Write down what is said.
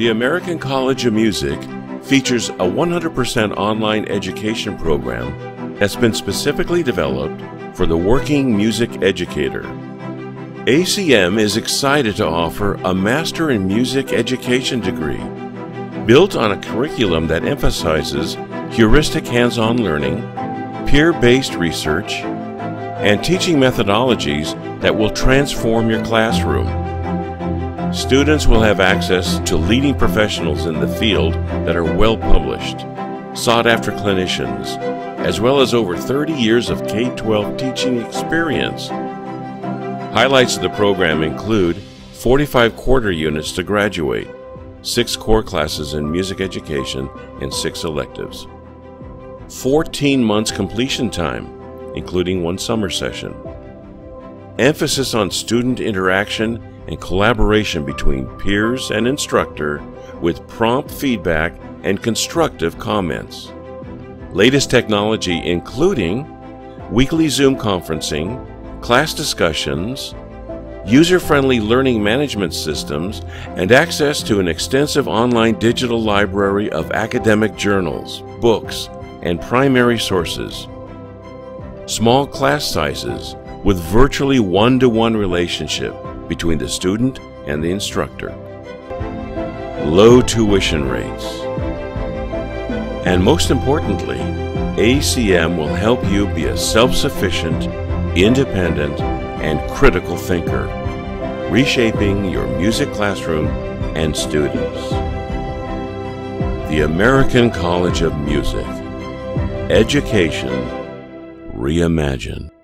The American College of Music features a 100% online education program that's been specifically developed for the working music educator. ACM is excited to offer a Master in Music Education degree built on a curriculum that emphasizes heuristic hands on learning, peer based research, and teaching methodologies that will transform your classroom. Students will have access to leading professionals in the field that are well published, sought after clinicians, as well as over 30 years of K 12 teaching experience. Highlights of the program include 45 quarter units to graduate, 6 core classes in music education, and 6 electives. 14 months completion time including one summer session. Emphasis on student interaction and collaboration between peers and instructor with prompt feedback and constructive comments. Latest technology including weekly Zoom conferencing, class discussions, user-friendly learning management systems, and access to an extensive online digital library of academic journals, books, and primary sources small class sizes with virtually one-to-one relationship between the student and the instructor, low tuition rates, and most importantly, ACM will help you be a self-sufficient, independent, and critical thinker, reshaping your music classroom and students. The American College of Music Education Reimagine.